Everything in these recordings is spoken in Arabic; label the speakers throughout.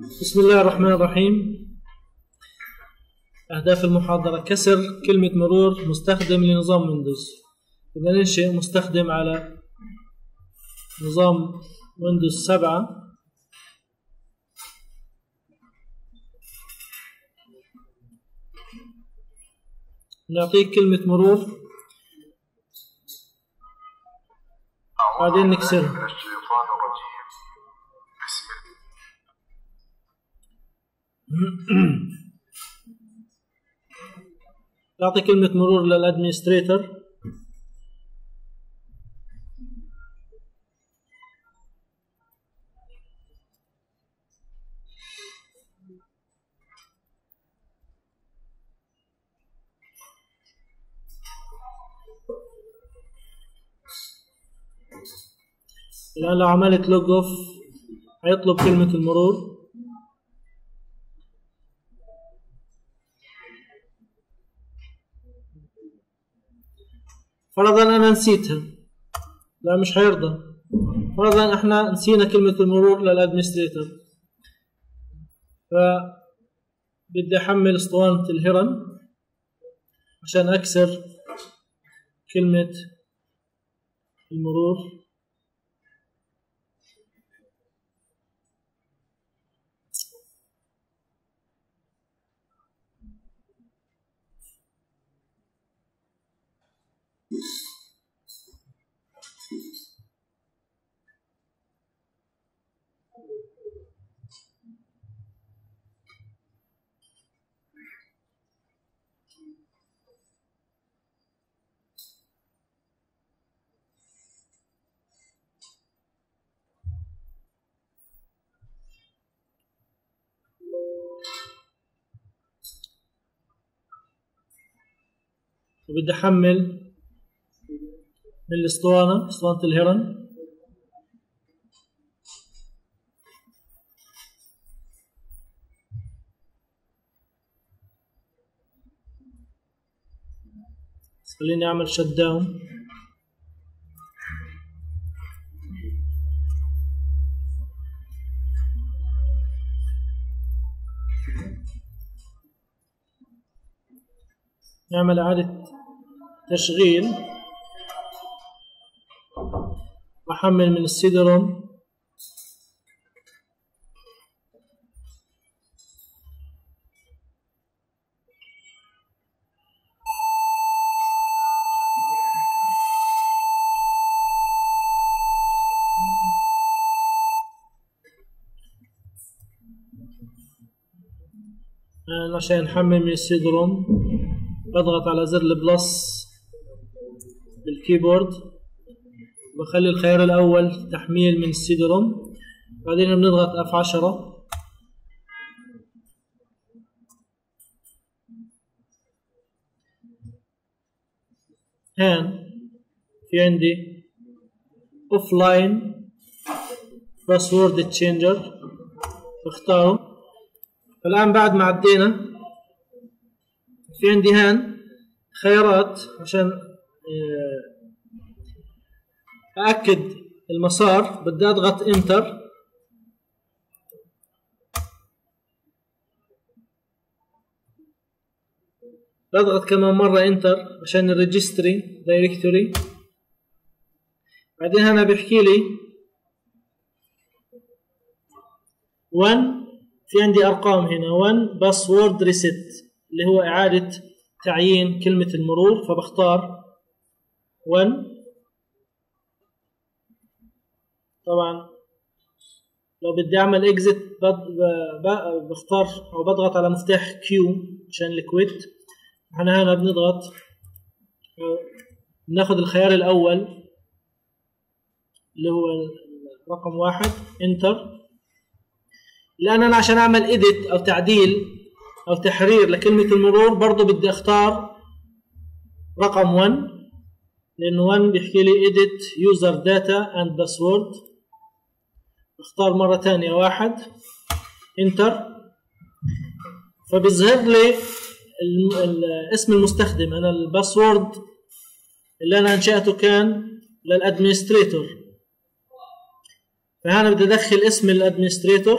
Speaker 1: بسم الله الرحمن الرحيم. أهداف المحاضرة كسر كلمة مرور مستخدم لنظام ويندوز. بدنا ننشئ مستخدم على نظام ويندوز سبعة؟ نعطيك كلمة مرور. بعدين نكسرها
Speaker 2: من الشيطان الرجيم بسم
Speaker 1: تعطي كلمة مرور للأدمنستريتور الآن لو عملت لوج اوف هيطلب كلمة المرور. فرضا أنا نسيتها. لا مش هيرضى فرضا إحنا نسينا كلمة المرور للأدمنستريتور. ف بدي أحمل اسطوانة الهرن عشان أكسر كلمة المرور. وبدي أحمل من الأسطوانة أسطوانة الهرن خليني أعمل شت داون نعمل إعادة تشغيل. وأحمل من السي روم الآن عشان نحمل من السي روم بضغط على زر البلس. بالكيبورد بخلي الخيار الأول تحميل من السي روم بعدين بنضغط اف 10 هان في عندي اوف لاين باسورد تشينجر بختاره. فالآن بعد ما عدينا في عندي هان خيارات عشان آه، أأكد المسار بدي أضغط انتر بضغط كمان مرة انتر عشان الريجستري دايركتوري بعدين هنا بيحكي لي 1 في عندي أرقام هنا. 1 باسورد ريست اللي هو إعادة تعيين كلمة المرور فبختار 1 طبعا لو بدي أعمل اكزit بختار أو بضغط على مفتاح كيو عشان الكويت إحنا هنا بنضغط. بناخذ الخيار الأول اللي هو رقم واحد انتر الان أنا عشان أعمل اديت أو تعديل أو تحرير لكلمة المرور برضو بدي أختار رقم 1 لأنه 1 بيحكي لي edit user data and password. اختار مرة ثانية واحد. انتر فبيظهر لي اسم المستخدم. أنا الباسورد اللي أنا أنشأته كان للادمنستريتور فهنا بدي أدخل اسم الادمنستريتور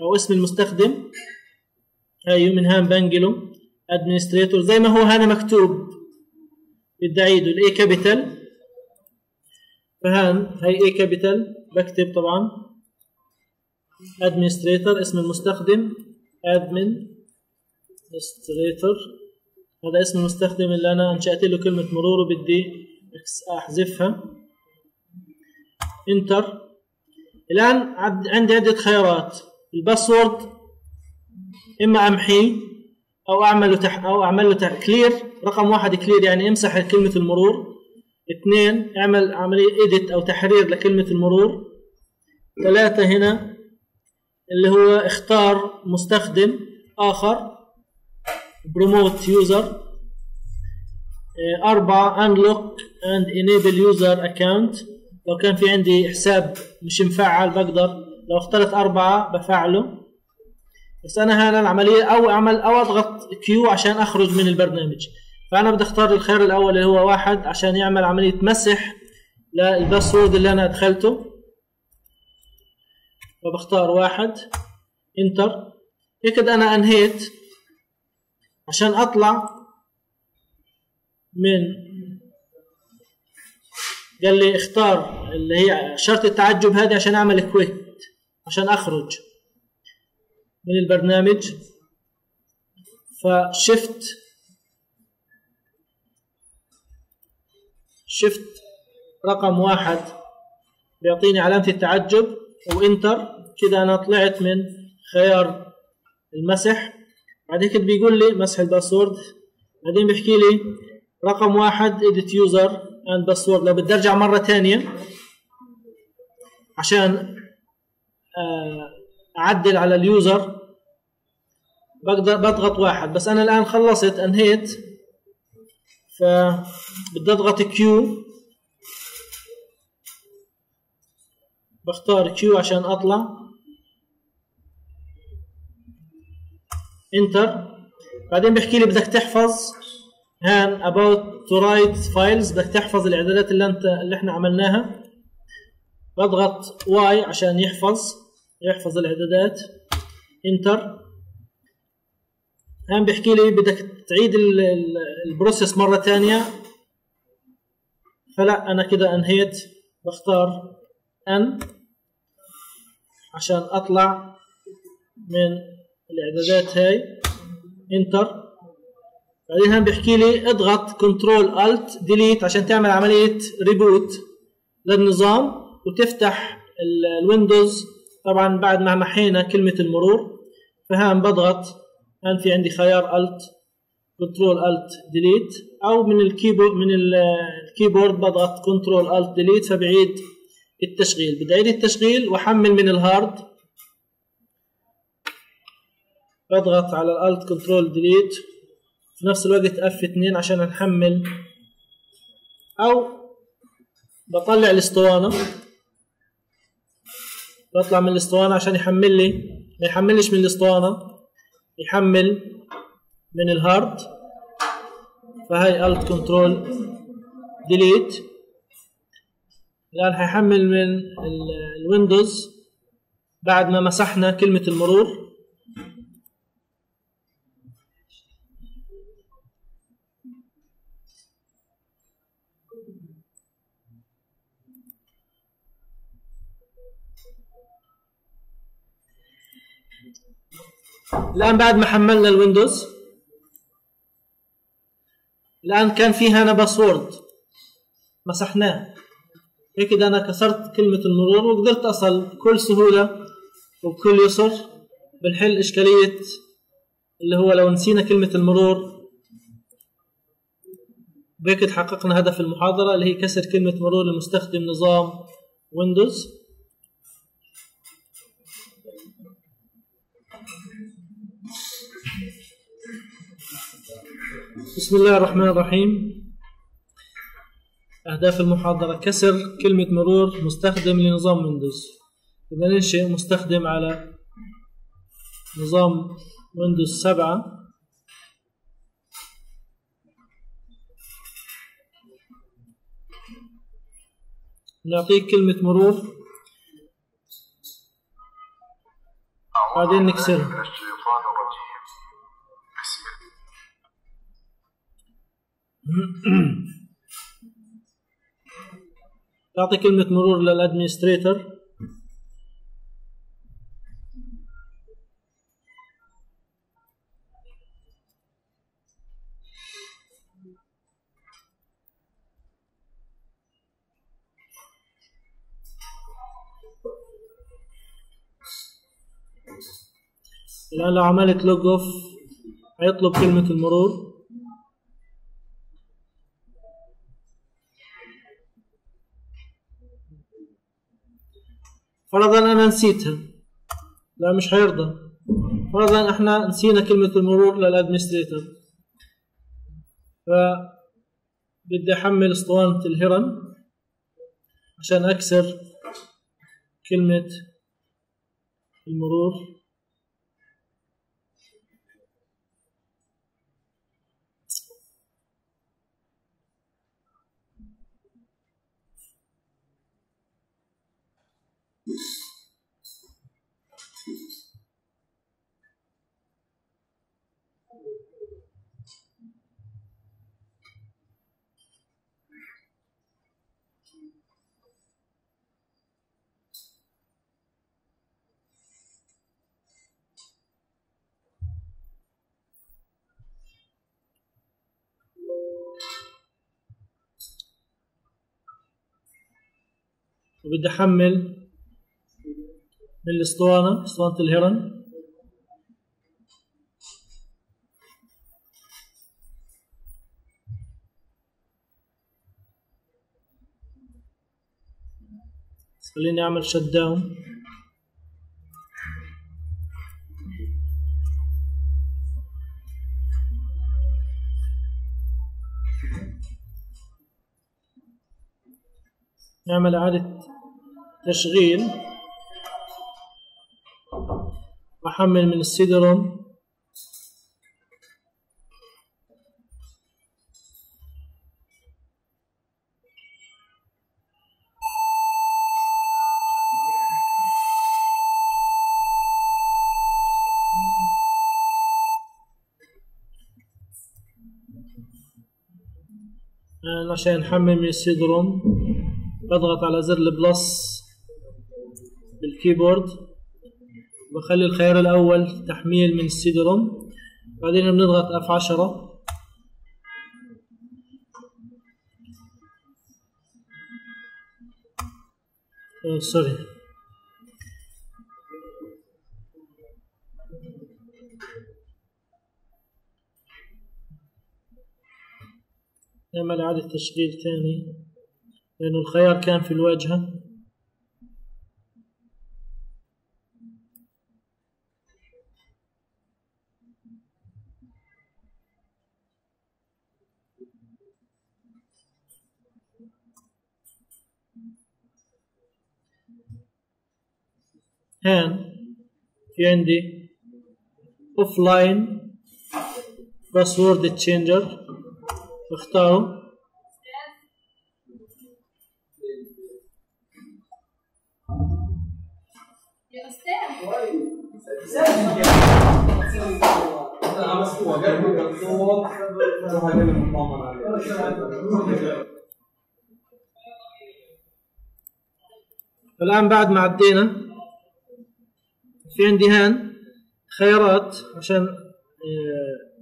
Speaker 1: أو اسم المستخدم. هاي من هان بانجلو. ادمنستريتور زي ما هو هنا مكتوب. بدي أعيده. الاي كابيتال فهان هي اي كابيتال بكتب طبعا. ادمنستريتور اسم المستخدم. ادمنستريتور هذا اسم المستخدم اللي أنا أنشأت له كلمة مرور وبدي أحذفها. انتر الآن عندي عدة خيارات. الباسورد إما امحيه أو أعمل تح أو أعمل له كلير رقم واحد كلير يعني امسح كلمة المرور. اثنين اعمل عملية ايديت أو تحرير لكلمة المرور. ثلاثة هنا اللي هو اختار مستخدم آخر بروموت يوزر أربعة unlock and enable user account. لو كان في عندي حساب مش مفعل بقدر لو اخترت أربعة بفعله. بس أنا هنا العملية أو أعمل أو أضغط كيو عشان أخرج من البرنامج. فأنا بدي أختار الخيار الأول اللي هو واحد عشان يعمل عملية مسح للباسورد اللي أنا أدخلته. فبختار واحد. انتر هيك أنا أنهيت عشان أطلع من قال لي اختار اللي هي شرط التعجب هذه عشان أعمل كويت عشان أخرج من البرنامج. فشفت شفت رقم واحد بيعطيني علامة التعجب. وانتر كده أنا طلعت من خيار المسح. بعد هيك بيقول لي مسح الباسورد. بعدين بيحكي لي رقم واحد edit user and password. لو بدي أرجع مرة ثانية عشان أعدل على اليوزر بقدر بضغط واحد. بس أنا الآن خلصت انهيت. فبدي أضغط كيو بختار كيو عشان أطلع. انتر بعدين بيحكي لي بدك تحفظ هان about to write files بدك تحفظ الإعدادات اللي انت اللي إحنا عملناها. بضغط واي عشان يحفظ يحفظ الإعدادات. انتر هان بيحكي لي بدك تعيد البروسيس مرة ثانية فلا أنا كده انهيت. بختار أن عشان أطلع من الإعدادات هاي إنتر. بعدين هان بيحكي لي اضغط كنترول ألت ديليت عشان تعمل عملية ريبوت للنظام وتفتح الويندوز. طبعا بعد ما محينا كلمة المرور فهان بضغط هان في عندي خيار ألت كنترول ألت ديليت أو من الكيبورد من الكيبورد بضغط كنترول ألت ديليت فبعيد التشغيل. بدي اعيد التشغيل واحمل من الهارد. بضغط على الالت كنترول ديليت في نفس الوقت اف 2 عشان نحمل. أو بطلع الاسطوانة. بطلع من الاسطوانة عشان يحمل لي. ما يحملش من الاسطوانة. يحمل من الهارد. فهي الت كنترول ديليت الان حيحمل من الويندوز بعد ما مسحنا كلمة المرور. الآن بعد ما حملنا الويندوز الآن كان في هنا باسورد مسحناه. هيك كده أنا كسرت كلمة المرور وقدرت أصل بكل سهولة وبكل يسر بنحل إشكالية اللي هو لو نسينا كلمة المرور بهيك تحققنا هدف المحاضرة اللي هي كسر كلمة مرور لمستخدم نظام ويندوز. بسم الله الرحمن الرحيم. أهداف المحاضرة كسر كلمة مرور مستخدم لنظام ويندوز. إذا ننشئ مستخدم على نظام ويندوز سبعة؟ نعطيك كلمة مرور. بعدين نكسرها. تعطي كلمة مرور للادمنستريتور الآن لو عملت لوج أوف. هيطلب كلمة المرور. فرضا أنا نسيتها. لا مش هيرضى فرضا إحنا نسينا كلمة المرور للأدمنستريتور. ف بدي أحمل اسطوانة الهرن عشان أكسر كلمة المرور. وبدي أحمل من الأسطوانة أسطوانة الهرن بس خليني أعمل شت داون نعمل إعادة تشغيل. وأحمل من السي روم الآن عشان نحمل من السي روم بضغط على زر البلس. بالكيبورد بخلي الخيار الأول تحميل من السي روم بعدين بنضغط اف 10 أوه، سوري نعمل إعادة تشغيل تاني لأنه الخيار كان في الواجهة هان. في عندي اوف لاين باسورد تشينجر
Speaker 3: أستاذ
Speaker 1: الآن بعد ما عدينا في عندي هان خيارات عشان آه،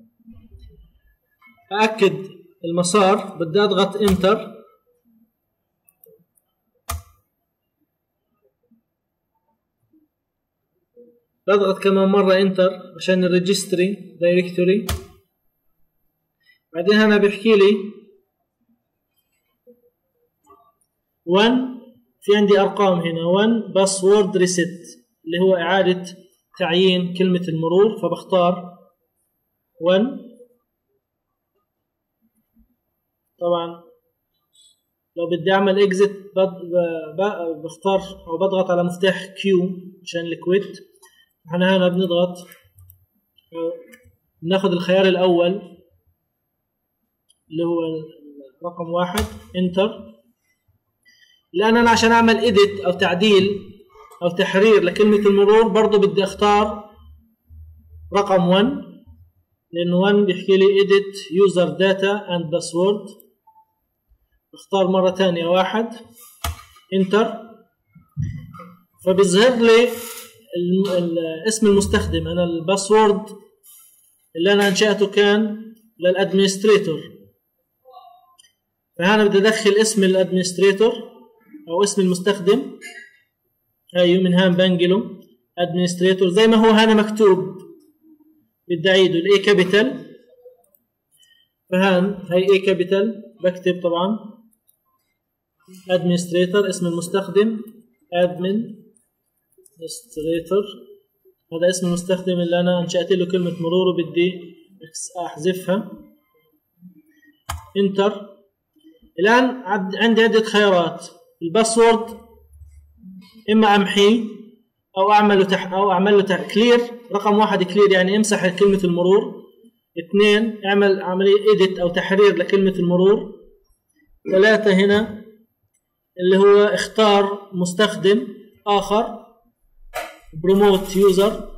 Speaker 1: أأكد المسار. بدي أضغط انتر بضغط كمان مرة انتر عشان الريجستري دايركتوري بعدين هنا بيحكي لي 1 في عندي أرقام هنا. 1 باسورد ريست اللي هو إعادة تعيين كلمة المرور فبختار 1 طبعا لو بدي أعمل اكزit بختار أو بضغط على مفتاح كيو عشان الكويت إحنا هنا بنضغط بناخذ الخيار الأول اللي هو رقم واحد انتر الان أنا عشان أعمل اديت أو تعديل أو تحرير لكلمة المرور برضو بدي أختار رقم 1 لأنه 1 بيحكي لي edit user data and password. اختار مرة ثانية واحد انتر فبيظهر لي اسم المستخدم أنا الباسورد اللي أنا أنشأته كان للأدمنستريتور. فهنا بدي أدخل اسم الأدمنستريتور أو اسم المستخدم. هاي من هان بانجلو ادمنستريتور زي ما هو هنا مكتوب بدي اعيده الاي كابيتال فهان هاي اي كابيتال بكتب طبعا ادمنستريتور اسم المستخدم ادمن ادمنستريتور هذا اسم المستخدم اللي أنا أنشأت له كلمة مرور وبدي أحذفها. انتر الآن عندي عدة خيارات. الباسورد. إما امحيه أو أعمل تح أو أعمل له كلير رقم واحد كلير يعني امسح كلمة المرور. اثنين اعمل عملية ايديت أو تحرير لكلمة المرور. ثلاثة هنا اللي هو اختار مستخدم آخر بروموت يوزر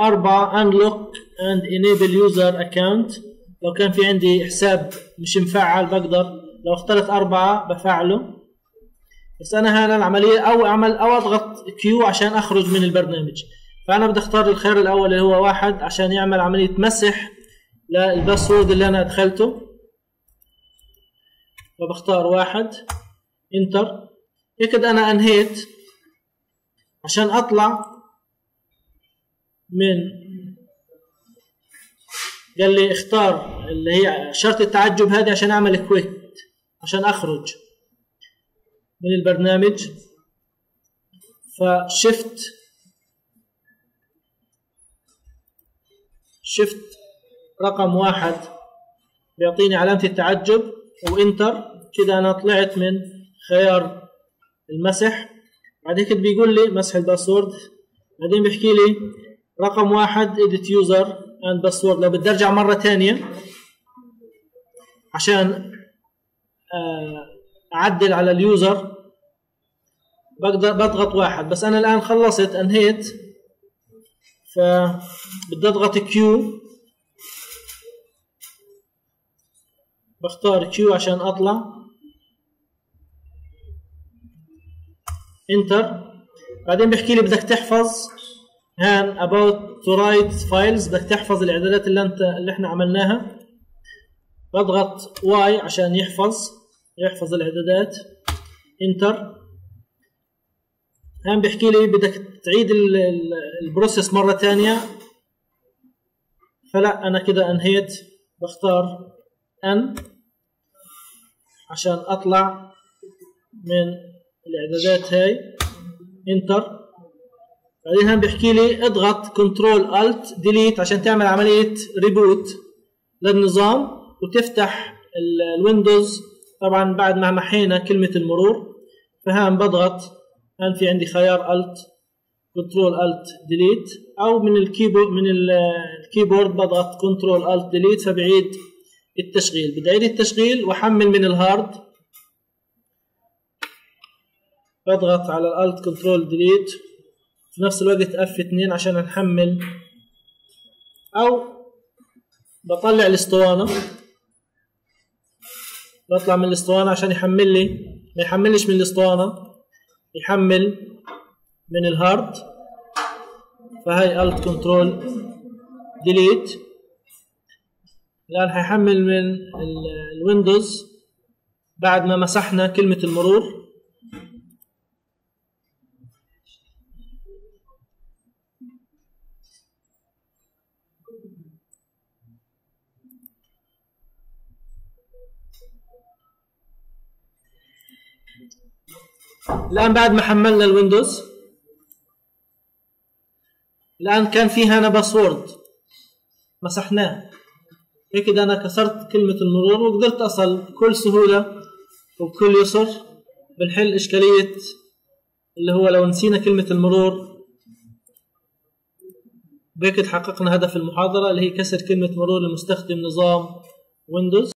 Speaker 1: أربعة unlock and enable user account. لو كان في عندي حساب مش مفعل بقدر. لو اخترت أربعة بفعله. بس أنا هنا العملية أو أعمل أو أضغط كيو عشان أخرج من البرنامج. فأنا بدي أختار الخيار الأول اللي هو واحد عشان يعمل عملية مسح للباسورد اللي أنا أدخلته. فبختار واحد. انتر هيك أنا أنهيت عشان أطلع من قال لي اختار اللي هي شرط التعجب هذه عشان أعمل كويت عشان أخرج. من البرنامج. فشفت شفت رقم واحد. بيعطيني علامة التعجب وانتر كده أنا طلعت من خيار المسح. بعد هيك بيقول لي مسح الباسورد. بعدين بيحكي لي رقم واحد edit user and password. لو بدي أرجع مرة ثانية عشان آه، أعدل على اليوزر. بقدر بضغط واحد. بس أنا الآن خلصت أنهيت. فبدي أضغط كيو بختار كيو عشان أطلع. انتر بعدين بيحكي لي بدك تحفظ هان about to write files. بدك تحفظ الإعدادات اللي انت اللي إحنا عملناها. بضغط واي عشان يحفظ. يحفظ الإعدادات. انتر هان بيحكي لي بدك تعيد ال- ال- البروسيس مرة ثانية. فلا أنا كده أنهيت. بختار ان عشان أطلع من الإعدادات هاي. انتر بعدين هون بيحكي لي اضغط كنترول الت ديليت عشان تعمل عملية ريبوت للنظام وتفتح ال- الويندوز طبعا بعد ما محينا كلمة المرور فهان بضغط هان في عندي خيار الت كنترول الت ديليت أو من الكيبورد من ال- الكيبورد بضغط كنترول الت ديليت فبعيد التشغيل. بدي اعيد التشغيل وأحمل من الهارد بضغط على الالت كنترول ديليت في نفس الوقت اف 2 عشان نحمل. أو بطلع الاسطوانة. بطلع من الاسطوانة عشان يحمل لي ما يحملش من الاسطوانة يحمل من الهارد فهي الت كنترول ديليت الآن حيحمل من ال- الويندوز بعد ما مسحنا كلمة المرور. الآن بعد ما حملنا الويندوز الآن كان في هنا باسورد مسحناه. هيك كده أنا كسرت كلمة المرور وقدرت أصل بكل سهولة وبكل يسر بنحل إشكالية اللي هو لو نسينا كلمة المرور. بهيك تحققنا هدف المحاضرة اللي هي كسر كلمة مرور لمستخدم نظام ويندوز.